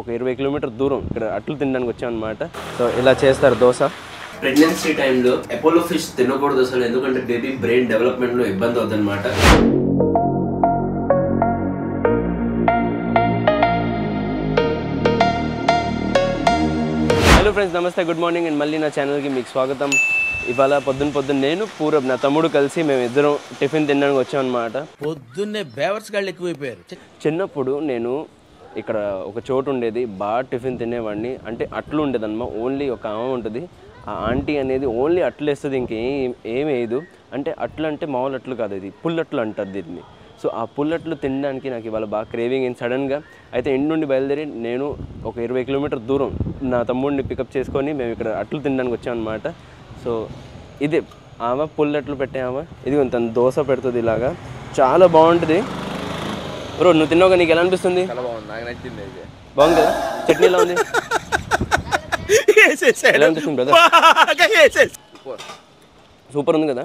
ఒక ఇరవై కిలోమీటర్ దూరం ఇక్కడ అట్లు తినడానికి వచ్చాం అనమాట సో ఇలా చేస్తారు దోశ. ప్రెగ్నెన్సీ టైంలో అపోలో ఫిష్ తినకూడదు అసలు ఎందుకంటే బేబీ బ్రెయిన్ డెవలప్మెంట్లో ఇబ్బంది అవుతుంది అనమాట హలో ఫ్రెండ్స్ నమస్తే గుడ్ మార్నింగ్ అండ్ మళ్ళీ నా ఛానల్కి మీకు స్వాగతం. ఇవాళ పొద్దున్న పొద్దున్న నేను పూరబ్ నా తమ్ముడు కలిసి మేము ఇద్దరం టిఫిన్ తినడానికి వచ్చాం అనమాట పొద్దున్నే బేవర్స్ గాళ్ళు ఎక్కువైపోయారు. చిన్నప్పుడు నేను ఇక్కడ ఒక చోటు ఉండేది బాగా టిఫిన్ తినేవాడిని. అంటే అట్లు ఉండేదన్నమా ఓన్లీ ఒక ఆమె ఉంటుంది. ఆ ఆంటీ అనేది ఓన్లీ అట్లు వేస్తుంది ఇంకేం ఏం వేయదు. అంటే అట్లు అంటే మామూలు అట్లు కాదు ఇది పుల్లట్లు అంటారు దీన్ని. సో ఆ పుల్లట్లు తినడానికి నాకు ఇవాళ బాగా క్రేవింగ్ అయింది సడన్గా అయితే ఇంటి నుండి బయలుదేరి నేను ఒక ఇరవై కిలోమీటర్ దూరం నా తమ్ముడిని పికప్ చేసుకొని మేము ఇక్కడ అట్లు తినడానికి వచ్చామన్నమాట. సో ఇదే ఆమె పుల్లట్లు పెట్టే ఆమె. ఇది తను దోశ పెడుతుంది ఇలాగా. చాలా బాగుంటుంది. బ్రో నువ్వు తిన్నావుగా? నీకు ఎలా అనిపిస్తుంది? బాగుంది. కదా? చట్నీ ఎలా ఉంది? ఎలా అనిపిస్తుంది బ్రదర్ సూపర్ ఉంది కదా?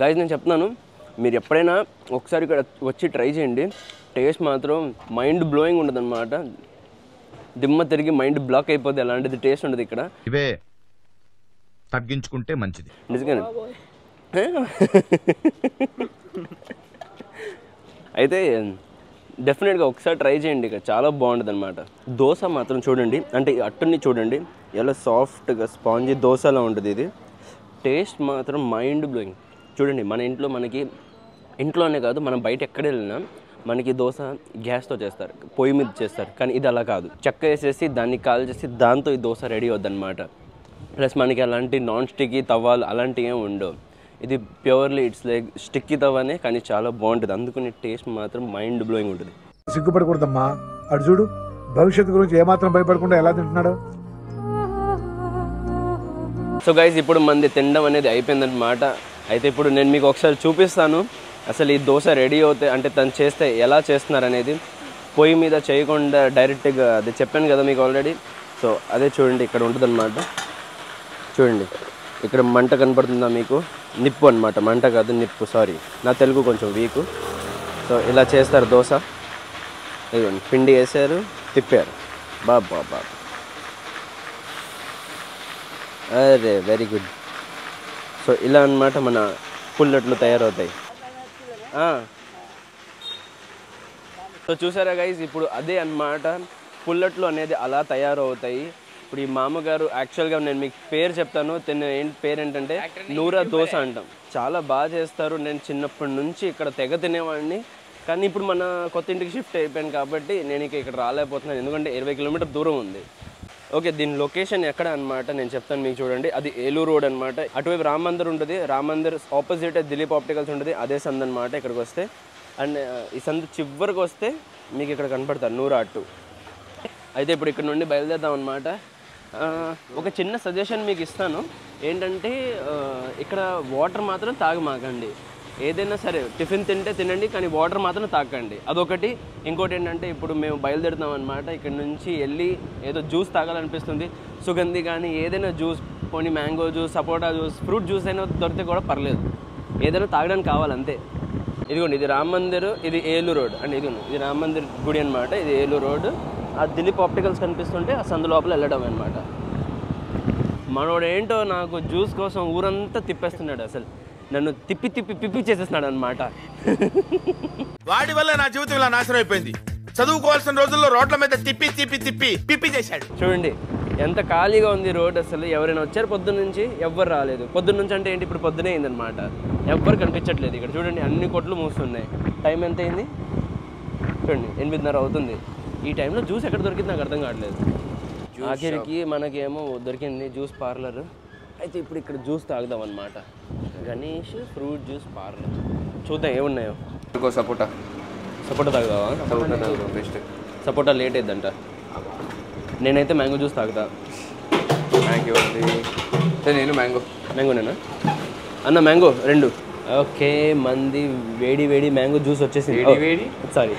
గాయస్ నేను చెప్తున్నాను. మీరు ఎప్పుడైనా ఒకసారి ఇక్కడ వచ్చి ట్రై చేయండి. టేస్ట్ మాత్రం మైండ్ బ్లోయింగ్ ఉండదు అనమాట దిమ్మ తిరిగి మైండ్ బ్లాక్ అయిపోద్ది అలాంటిది టేస్ట్ ఉండదు ఇక్కడ. ఇవే తగ్గించుకుంటే మంచిది. నిజంగానే. అయితే డెఫినెట్గా ఒకసారి ట్రై చేయండి ఇక. చాలా బాగుంటుంది అనమాట దోశ మాత్రం చూడండి. అంటే ఈ అట్టుని చూడండి. ఎలా సాఫ్ట్గా స్పాంజీ దోశలా ఉంటుంది ఇది. టేస్ట్ మాత్రం మైండ్ బ్లోయింగ్ చూడండి మన ఇంట్లో మనకి ఇంట్లోనే కాదు మనం బయట ఎక్కడ వెళ్ళినా మనకి దోశ గ్యాస్తో చేస్తారు. పొయ్యి మీద చేస్తారు. కానీ ఇది అలా కాదు. చెక్క వేసేసి దాన్ని కాల్ చేసి దాంతో ఈ దోశ రెడీ అవుద్దన్నమాట ప్లస్ మనకి అలాంటి నాన్ స్టిక్ తవ్వాలు అలాంటివి ఏమి ఉండవు. ఇది ప్యూర్లీ ఇట్స్ లైక్ స్టిక్కీ తవ్వనే కానీ చాలా బాగుంటుంది. అందుకని టేస్ట్ మాత్రం మైండ్ బ్లోయింగ్ ఉంటుంది. సిగ్గుపడకూడదమ్మా. అటు చూడు భవిష్యత్తు గురించి ఏమాత్రం భయపడకుండా ఎలా తింటున్నాడు. సో గైస్ ఇప్పుడు మంది తినడం అనేది అయిపోయిందన్నమాట. అయితే ఇప్పుడు నేను మీకు ఒకసారి చూపిస్తాను. అసలు ఈ దోశ రెడీ అవుతే అంటే తను చేస్తే ఎలా చేస్తున్నారు అనేది పొయ్యి మీద చేయకుండా డైరెక్ట్గా అది చెప్పాను కదా మీకు ఆల్రెడీ సో అదే చూడండి ఇక్కడ ఉంటుందన్నమాట. చూడండి. ఇక్కడ మంట కనపడుతుందా మీకు? నిప్పు అన్నమాట. మంట కాదు నిప్పు. సారీ నా తెలుగు కొంచెం వీకు. సో ఇలా చేస్తారు దోశ. ఇదిగోండి. పిండి వేసారు తిప్పారు. బాబా బాబా అరే వెరీ గుడ్ సో ఇలా అన్నమాట మన పుల్లట్లు తయారవుతాయి. సో చూసారా గైజ్ ఇప్పుడు అదే అన్నమాట. పుల్లట్లు అనేది అలా తయారవుతాయి. ఇప్పుడు ఈ మామగారు యాక్చువల్గా నేను మీకు పేరు చెప్తాను. తిన్న ఏంటి పేరు ఏంటంటే నూరా దోశ అంటాం. చాలా బాగా చేస్తారు. నేను చిన్నప్పటి నుంచి ఇక్కడ తెగ తినేవాడిని. కానీ ఇప్పుడు మన కొత్త ఇంటికి షిఫ్ట్ అయిపోయాను కాబట్టి నేను ఇక ఇక్కడ రాలేకపోతున్నాను. ఎందుకంటే ఇరవై కిలోమీటర్ దూరం ఉంది. ఓకే దీని లొకేషన్ ఎక్కడ అన్నమాట నేను చెప్తాను మీకు చూడండి. అది ఏలూరు రోడ్ అనమాట అటువైపు రామ్ మందిర్ ఉంటుంది. రామ్ మందిర్ ఆపోజిట్ దిలీప్ ఆప్టికల్స్ ఉంటుంది. అదే సంద్ అనమాట ఇక్కడికి వస్తే. అండ్ ఈ సందు చివరికి వస్తే మీకు ఇక్కడ కనపడతారు నూరు అటు. అయితే ఇప్పుడు ఇక్కడ నుండి బయలుదేరుదాం అనమాట ఒక చిన్న సజెషన్ మీకు ఇస్తాను. ఏంటంటే ఇక్కడ వాటర్ మాత్రం తాగమాకండి. ఏదైనా సరే టిఫిన్ తింటే తినండి కానీ వాటర్ మాత్రం తాకండి అదొకటి. ఇంకోటి ఏంటంటే ఇప్పుడు మేము బయలుదేరుతాం అనమాట ఇక్కడ నుంచి వెళ్ళి ఏదో జ్యూస్ తాగాలనిపిస్తుంది. సుగంధి కానీ ఏదైనా జ్యూస్ పోనీ మ్యాంగో జ్యూస్ సపోటా జ్యూస్ ఫ్రూట్ జ్యూస్ అయినా దొరికితే కూడా పర్లేదు. ఏదైనా తాగడానికి కావాలంతే. ఇదిగోండి ఇది రామ్ మందిర్ ఇది ఏలూరు రోడ్. అండ్ ఇది ఇది రామ్ మందిర్ గుడి అనమాట ఇది ఏలూరు రోడ్. ఆ దిలీప్ ఆప్టికల్స్ కనిపిస్తుంటే ఆ సందు లోపల వెళ్ళడం అనమాట మనోడు ఏంటో నాకు జ్యూస్ కోసం ఊరంతా తిప్పేస్తున్నాడు అసలు. నన్ను తిప్పి తిప్పి పిప్పి చేసేస్తున్నాడు అనమాట వాడి వల్ల నా జీవితం ఇలా నాశనం అయిపోయింది. చదువుకోవాల్సిన రోజుల్లో రోడ్ల మీద తిప్పి తిప్పి తిప్పి పిప్పి చేశాడు. చూడండి ఎంత ఖాళీగా ఉంది రోడ్ అసలు. ఎవరైనా వచ్చారు పొద్దున్న నుంచి? ఎవ్వరు రాలేదు. పొద్దున్న నుంచి అంటే ఏంటి? ఇప్పుడు పొద్దునే అయిందనమాట ఎవ్వరు కనిపించట్లేదు ఇక్కడ. చూడండి అన్ని కొట్లు మూస్తున్నాయి. టైం ఎంత అయింది? చూడండి ఎనిమిదిన్నర అవుతుంది. ఈ టైంలో జ్యూస్ ఎక్కడ దొరికింది నాకు అర్థం కావట్లేదు. ఆఖరికి మనకేమో దొరికింది జ్యూస్ పార్లర్. అయితే ఇప్పుడు ఇక్కడ జ్యూస్ తాగుదాం అనమాట గణేష్ ఫ్రూట్ జ్యూస్ పార్లర్. చూద్దాం ఏమున్నాయో. ఇంకో సపోటా. సపోటా తాగుదావా సపోటా బెస్ట్. సపోటా లేట్ అయిద్దంట. నేనైతే మ్యాంగో జ్యూస్ తాగుతా. మ్యాంగో సరే నేను మ్యాంగో. మ్యాంగోనేనా అన్న మ్యాంగో రెండు. ఓకే మంది వేడి వేడి మ్యాంగో జ్యూస్ వచ్చేసింది. వేడి వేడి? Sorry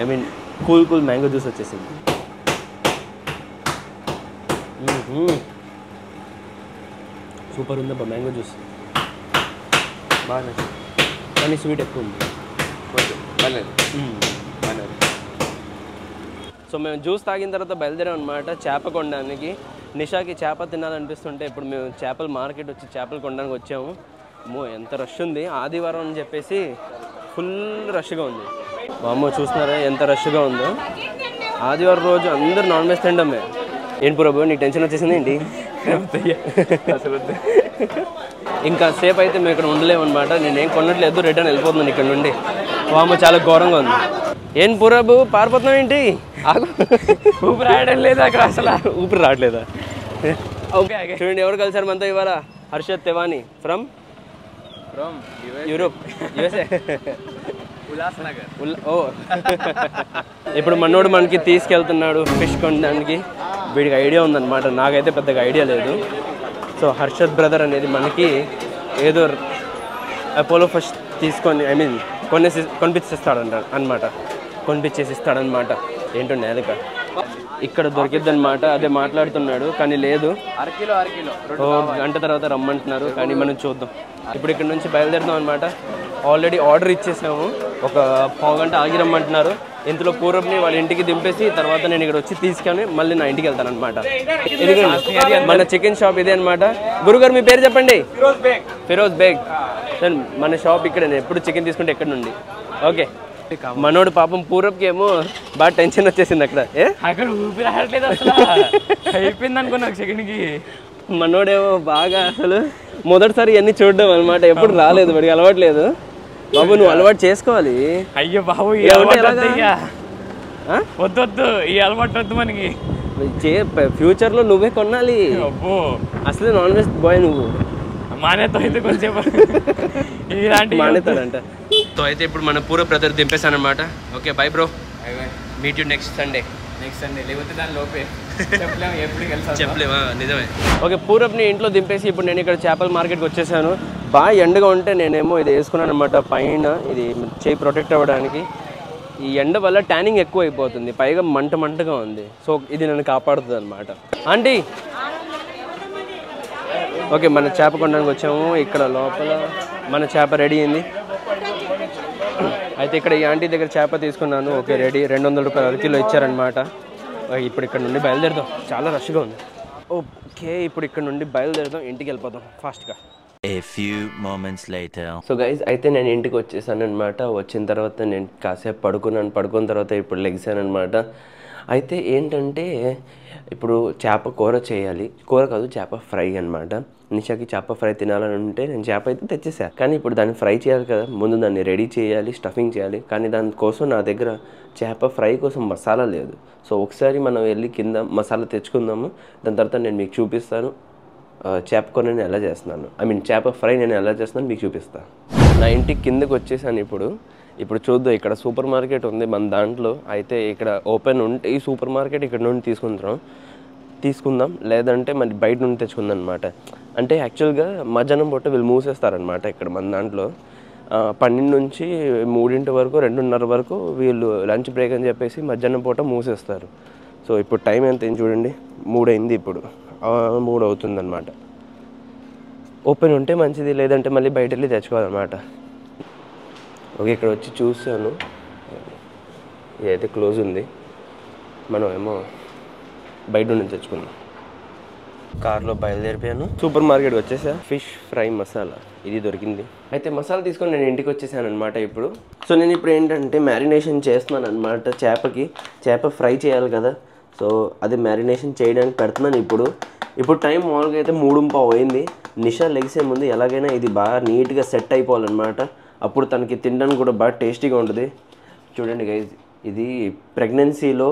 I mean cool cool mango juice వచ్చేసింది. సూపర్ ఉందబ్బా మ్యాంగో జ్యూస్. బాగా నచ్చింది కానీ స్వీట్ ఎక్కువ ఉంది. సో మేము జ్యూస్ తాగిన తర్వాత బయలుదేరాం అనమాట చేప కొనడానికి. నిషాకి చేప తినాలనిపిస్తుంటే ఇప్పుడు మేము చేపల మార్కెట్ వచ్చి చేపలు కొనడానికి వచ్చాము. అమ్మో ఎంత రష్ ఉంది. ఆదివారం అని చెప్పేసి ఫుల్ రష్గా ఉంది. అమ్మో చూస్తున్నారా? ఎంత రష్గా ఉందో. ఆదివారం రోజు అందరూ నాన్ వెజ్ తినడమే. ఏంటి ప్రభు నీకు టెన్షన్ వచ్చేసింది ఏంటి? ఇంకా సేపు అయితే మేము ఇక్కడ ఉండలేము అనమాట నేనేం కొనట్లేదు రిటర్న్ వెళ్ళిపోతున్నాను ఇక్కడ నుండి. వాము చాలా ఘోరంగా ఉంది. ఏం పురబు పారిపోతున్నావు ఏంటి? ఊపిరి రాయడం లేదా అక్కడ అసలు? ఊపిరి రావట్లేదా ఓకే చూడండి ఎవరు కలిసారు మనతో ఇవాళ? Harshad Tevani. From? From Europe. USA. ఓ. ఇప్పుడు మనోడు మనకి తీసుకెళ్తున్నాడు ఫిష్ కొనడానికి. వీడికి ఐడియా ఉందన్నమాట. నాకైతే పెద్దగా ఐడియా లేదు. సో హర్షద్ బ్రదర్ అనేది మనకి ఏదో అపోలో ఫస్ట్ తీసుకొని ఐ మీన్ కొనేసి కొనిపించేస్తాడంట అనమాట కొనిపించేసి ఇస్తాడనమాట ఏంటో నేలక ఇక్కడ దొరికిద్దనమాట అదే మాట్లాడుతున్నాడు కానీ లేదు. అరకిలో అరకిలో. ఓ గంట తర్వాత రమ్మంటున్నారు కానీ మనం చూద్దాం. ఇప్పుడు ఇక్కడ నుంచి బయలుదేరుదాం అనమాట ఆల్రెడీ ఆర్డర్ ఇచ్చేసాము ఒక పావు గంట ఆగి రమ్మంటున్నారు ఇంతలో పూర్వని వాళ్ళ ఇంటికి దింపేసి తర్వాత నేను ఇక్కడ వచ్చి తీసుకొని మళ్ళీ నా ఇంటికి వెళ్తాను అనమాట మన చికెన్ షాప్ ఇదే అనమాట గురుగారు మీ పేరు చెప్పండి? ఫిరోజ్ బేగ్. సార్ మన షాప్ ఇక్కడ నేను ఎప్పుడు చికెన్ తీసుకుంటే ఎక్కడ నుండి? ఓకే. మనోడు పాపం పూర్వకి ఏమో బాగా టెన్షన్ వచ్చేసింది అక్కడ. ఏ? అక్కడ ఊపిరి ఆడట్లేదు అసలు. అయిపోయింది అనుకున్నా సెకండ్కి మనోడేమో బాగా అసలు మొదటిసారి ఇవన్నీ చూడడం అనమాట ఎప్పుడు రాలేదు వాడికి అలవాట్లేదు బాబు నువ్వు అలవాటు చేసుకోవాలి. అయ్యో బాబు ఈ అలవాటు వద్దు? వద్దు వద్దు ఈ అలవాటు వద్దు మనకి. చే ఫ్యూచర్లో నువ్వే కొనాలి. అబ్బో. అసలు నాన్ వెజ్ బాయ్ నువ్వు. మానేతో అయితే కొంచెం ఇలాంటి మానేతాడంట. సో అయితే ఇప్పుడు మన పూర్వ బ్రదర్ దింపేశాను అనమాట okay bye bro meet you next Sunday next అండి లేకపోతే దాని లోపే. చెప్పలేము నిజమే. ఓకే పూరబ్ని ఇంట్లో దింపేసి ఇప్పుడు నేను ఇక్కడ చేపల మార్కెట్కి వచ్చేసాను. బాగా ఎండగా ఉంటే నేనేమో ఇది వేసుకున్నాను అనమాట పైన ఇది చేయి ప్రొటెక్ట్ అవ్వడానికి. ఈ ఎండ వల్ల ట్యానింగ్ ఎక్కువ అయిపోతుంది పైగా మంట మంటగా ఉంది. సో ఇది నన్ను కాపాడుతుంది అనమాట ఆంటీ! ఓకే మన చేప కొనడానికి వచ్చాము. ఇక్కడ లోపల మన చేప రెడీ అయింది. అయితే ఇక్కడ ఈ ఆంటీ దగ్గర చేప తీసుకున్నాను. Okay ready. రెండు వందల రూపాయలు అరకిలో ఇచ్చారనమాట ఇప్పుడు ఇక్కడ నుండి బయలుదేరుదాం. చాలా రష్గా ఉంది. ఓకే ఇప్పుడు ఇక్కడ నుండి బయలుదేరుదాం. ఇంటికి వెళ్ళిపోదాం. ఫాస్ట్గా. A few moments later. So guys అయితే నేను ఇంటికి వచ్చేసాను అనమాట వచ్చిన తర్వాత నేను కాసేపు పడుకున్నాను. పడుకున్న తర్వాత ఇప్పుడు లెగిసాను అనమాట అయితే ఏంటంటే ఇప్పుడు చేప కూర చేయాలి. కూర కాదు చేప ఫ్రై అనమాట నిషాకి చేప ఫ్రై తినాలని ఉంటే నేను చేప అయితే తెచ్చేసాను కానీ ఇప్పుడు దాన్ని ఫ్రై చేయాలి కదా. ముందు దాన్ని రెడీ చేయాలి స్టఫింగ్ చేయాలి. కానీ దానికోసం నా దగ్గర చేప ఫ్రై కోసం మసాలా లేదు. సో ఒకసారి మనం వెళ్ళి కింద మసాలా తెచ్చుకుందాము. దాని తర్వాత నేను మీకు చూపిస్తాను. చేప కూర నేను ఎలా చేస్తున్నాను. ఐ మీన్ చేప ఫ్రై నేను ఎలా చేస్తున్నాను మీకు చూపిస్తాను నా ఇంటికి కిందకి వచ్చేసాను ఇప్పుడు. ఇప్పుడు చూద్దాం ఇక్కడ సూపర్ మార్కెట్ ఉంది మన దాంట్లో. అయితే ఇక్కడ ఓపెన్ ఉంటే ఈ సూపర్ మార్కెట్ ఇక్కడ నుండి తీసుకుంటాం తీసుకుందాం లేదంటే మరి బయట నుండి తెచ్చుకుందాం అనమాట అంటే యాక్చువల్గా మధ్యాహ్నం పూట వీళ్ళు మూసేస్తారనమాట ఇక్కడ మన దాంట్లో. పన్నెండు నుంచి మూడింటి వరకు రెండున్నర వరకు వీళ్ళు లంచ్ బ్రేక్ అని చెప్పేసి మధ్యాహ్నం పూట మూసేస్తారు. సో ఇప్పుడు టైం ఎంత చూడండి. మూడైంది ఇప్పుడు. మూడు అవుతుందన్నమాట ఓపెన్ ఉంటే మంచిది లేదంటే మళ్ళీ బయట వెళ్ళి తెచ్చుకోవాలన్నమాట. ఓకే ఇక్కడ వచ్చి చూసాను ఇదైతే క్లోజ్ ఉంది. మనం ఏమో బయట నుంచి తెచ్చుకుందాం. కార్లో బయలుదేరిపోయాను. సూపర్ మార్కెట్ వచ్చేసా. Fish fry masala. ఇది దొరికింది. అయితే మసాలా తీసుకొని నేను ఇంటికి వచ్చేసాను అనమాట ఇప్పుడు. సో నేను ఇప్పుడు ఏంటంటే మ్యారినేషన్ చేస్తున్నాను అనమాట చేపకి. చేప ఫ్రై చేయాలి కదా. సో అది మ్యారినేషన్ చేయడానికి పెడుతున్నాను ఇప్పుడు. ఇప్పుడు టైం మామూలుగా అయితే మూడు పావు అయింది. నిషా లెగిసే ముందు ఎలాగైనా ఇది బాగా నీట్గా సెట్ అయిపోవాలన్నమాట. అప్పుడు తనకి తినడానికి కూడా బాగా టేస్టీగా ఉంటుంది. చూడండి గైజ్ ఇది ప్రెగ్నెన్సీలో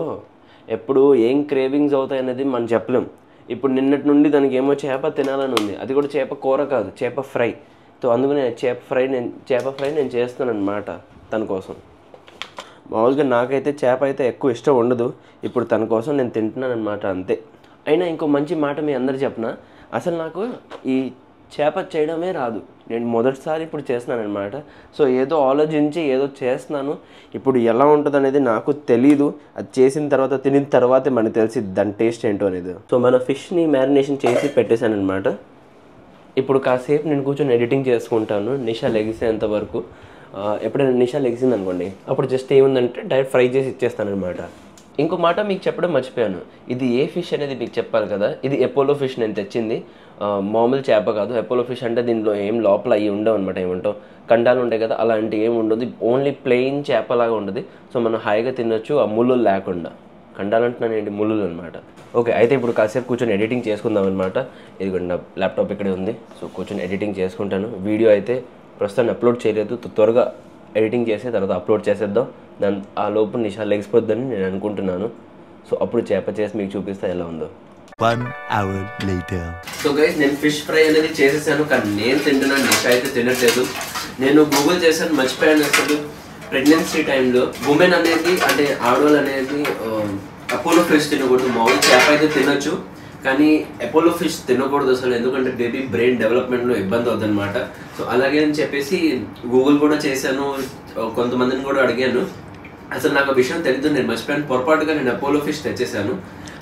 ఎప్పుడు ఏం క్రేవింగ్స్ అవుతాయి అనేది మనం చెప్పలేం. ఇప్పుడు నిన్నటి నుండి దానికి ఏమో చేప తినాలని ఉంది. అది కూడా చేప కూర కాదు చేప ఫ్రై. సో అందుకనే చేప ఫ్రై నేను చేప ఫ్రై నేను చేస్తాను అనమాట తన కోసం. మామూలుగా నాకైతే చేప అయితే ఎక్కువ ఇష్టం ఉండదు. ఇప్పుడు తన కోసం నేను తింటున్నాను అనమాట అంతే. అయినా ఇంకో మంచి మాట మీ అందరు చెప్పిన? అసలు నాకు ఈ చేప చేయడమే రాదు. నేను మొదటిసారి ఇప్పుడు చేస్తున్నాను అనమాట సో ఏదో ఆలోచించి ఏదో చేస్తున్నాను. ఇప్పుడు ఎలా ఉంటుంది అనేది నాకు తెలీదు. అది చేసిన తర్వాత తినిన తర్వాతే మనకు తెలిసి దాని టేస్ట్ ఏంటో అనేది. సో మన ఫిష్ని మ్యారినేషన్ చేసి పెట్టేశాను అనమాట ఇప్పుడు కాసేపు నేను కూర్చొని ఎడిటింగ్ చేసుకుంటాను. నిషా లెగిసేంత వరకు. ఎప్పుడైనా నిషా లెగిసింది అనుకోండి అప్పుడు జస్ట్ ఏముందంటే డైరెక్ట్ ఫ్రై చేసి ఇచ్చేస్తాను అనమాట ఇంకో మాట మీకు చెప్పడం మర్చిపోయాను. ఇది ఏ ఫిష్ అనేది మీకు చెప్పాలి కదా? ఇది ఎపోలో ఫిష్ నేను తెచ్చింది. మామూలు చేప కాదు. ఎపోలో ఫిష్ అంటే దీనిలో ఏం లోపల అవి ఉండవు అనమాట ఏమంటావు? కండాలు ఉంటాయి కదా అలాంటి ఏం ఉండదు. ఓన్లీ ప్లెయిన్ చేపలాగా ఉండదు. సో మనం హాయిగా తినొచ్చు. ఆ ముళ్ళు లేకుండా. కండాలు అంటున్నాను ఏంటి? ముళ్ళు అనమాట ఓకే అయితే ఇప్పుడు కాసేపు కూర్చొని ఎడిటింగ్ చేసుకుందాం అనమాట ఇది నా ల్యాప్టాప్ ఇక్కడే ఉంది. సో కూర్చొని ఎడిటింగ్ చేసుకుంటాను. వీడియో అయితే ప్రస్తుతాన్ని అప్లోడ్ చేయలేదు. త్వరగా ఎడిటింగ్ చేసి తర్వాత అప్లోడ్ చేసేద్దాం. దాని ఆ లోపు నిషా లెగిసిపోద్దని నేను అనుకుంటున్నాను. సో అప్పుడు చేప చేసి మీకు చూపిస్తే ఎలా ఉందో. One hour later. So guys నేను ఫిష్ ఫ్రై అనేది చేసేసాను కానీ నేను తింటున్నాను నిషా అయితే తినట్లేదు. నేను గూగుల్ చేశాను మర్చిపోయాను అసలు. ప్రెగ్నెన్సీ టైంలో ఉమెన్ అనేది అంటే ఆడవాళ్ళు అనేది అపోలో ఫిష్ తినకూడదు. మామూలు చేప అయితే తినొచ్చు. కానీ అపోలో ఫిష్ తినకూడదు అసలు ఎందుకంటే బేబీ బ్రెయిన్ డెవలప్మెంట్లో ఇబ్బంది అవుతుందన్నమాట. సో అలాగే అని చెప్పేసి గూగుల్ కూడా చేశాను కొంతమందిని కూడా అడిగాను. అసలు నాకు విషయం తెలియదు నేను మర్చిపోయాను. పొరపాటుగా నేను అపోలో ఫిష్ తెచ్చేసాను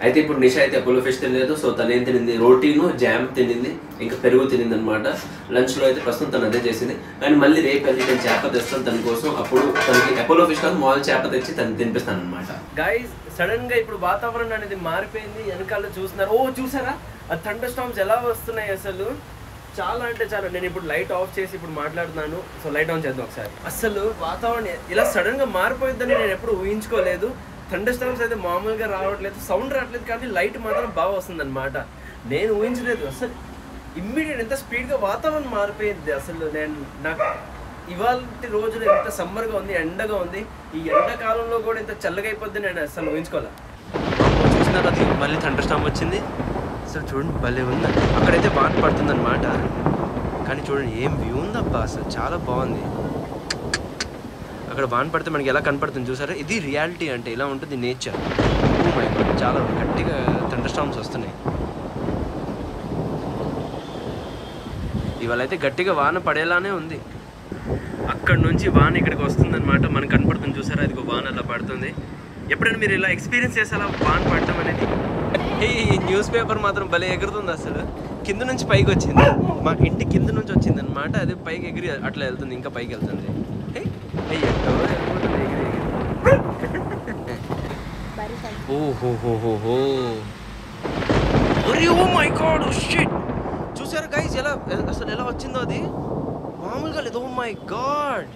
అయితే ఇప్పుడు నిషా అయితే అపోలో ఫిష్ తినలేదు సో తను ఏం తినింది? రోటీను జామ్ తినింది ఇంకా పెరుగు తినింది అనమాట లంచ్లో అయితే ప్రస్తుతం తను అదే చేసింది. కానీ మళ్ళీ రేపు వెళ్ళి నేను చేప తెస్తాను తన కోసం. అప్పుడు తనకి అపోలో ఫిష్ కాదు మామూలు చేప తెచ్చి తను తినిపిస్తాను అనమాట గైస్ సడన్గా ఇప్పుడు వాతావరణం అనేది మారిపోయింది. వెనకాల చూస్తున్నారు. ఓ చూసారా? ఆ థండర్ స్టామ్స్ ఎలా వస్తున్నాయి అసలు? చాలా అంటే చాలా. నేను ఇప్పుడు లైట్ ఆఫ్ చేసి ఇప్పుడు మాట్లాడుతున్నాను. సో లైట్ ఆన్ చేద్దాం ఒకసారి. అసలు వాతావరణం ఇలా సడన్గా మారిపోయిందని నేను ఎప్పుడు ఊహించుకోలేదు. థండర్ స్టామ్స్ అయితే మామూలుగా రావట్లేదు. సౌండ్ రావట్లేదు కానీ లైట్ మాత్రం బాగా వస్తుంది అనమాట నేను ఊహించలేదు. అసలు ఇమ్మీడియట్ ఎంత స్పీడ్గా వాతావరణం మారిపోయింది. అసలు నేను నాకు ఇవాళ రోజున ఎంత సమ్మర్గా ఉంది ఎండగా ఉంది ఈ ఎండాకాలంలో కూడా ఇంత చల్లగా అయిపోద్ది నేను అసలు ఊహించుకోవాలి. చూసినారు అది మళ్ళీ థండర్ స్టామ్ వచ్చింది. అసలు చూడండి భలే ఉంది. అక్కడైతే బాగా పడుతుంది అనమాట కానీ చూడండి ఏం వ్యూ ఉందబ్బా అసలు చాలా బాగుంది. అక్కడ వాన పడితే మనకి ఎలా కనపడుతుంది చూసారా? ఇది రియాలిటీ అంటే ఇలా ఉంటుంది నేచర్ మై గాడ్ చాలా గట్టిగా థండర్ స్టామ్స్ వస్తున్నాయి. ఇవాళ అయితే గట్టిగా వాన పడేలానే ఉంది. అక్కడ నుంచి వాన ఇక్కడికి వస్తుందన్నమాట. మనకు కనపడుతుంది. చూసారా? ఇదిగో వాన అలా పడుతుంది. ఎప్పుడైనా మీరు ఇలా ఎక్స్పీరియన్స్ చేసేలా వాన పడటం అనేది ఈ న్యూస్ పేపర్ మాత్రం భలే ఎగురుతుంది అసలు. కింద నుంచి పైకి వచ్చింది. మా ఇంటి కింద నుంచి వచ్చింది అనమాట అది పైకి ఎగిరి అట్లా వెళ్తుంది. ఇంకా పైకి వెళ్తుంది. ఓహో హే, ఎక్కడో ఓహోహోహోహో. Oh my god shit. చూసారా గైస్ ఎలా అసలు ఎలా వచ్చిందో అది? మామూలుగా లేదు ఓ మై గాడ్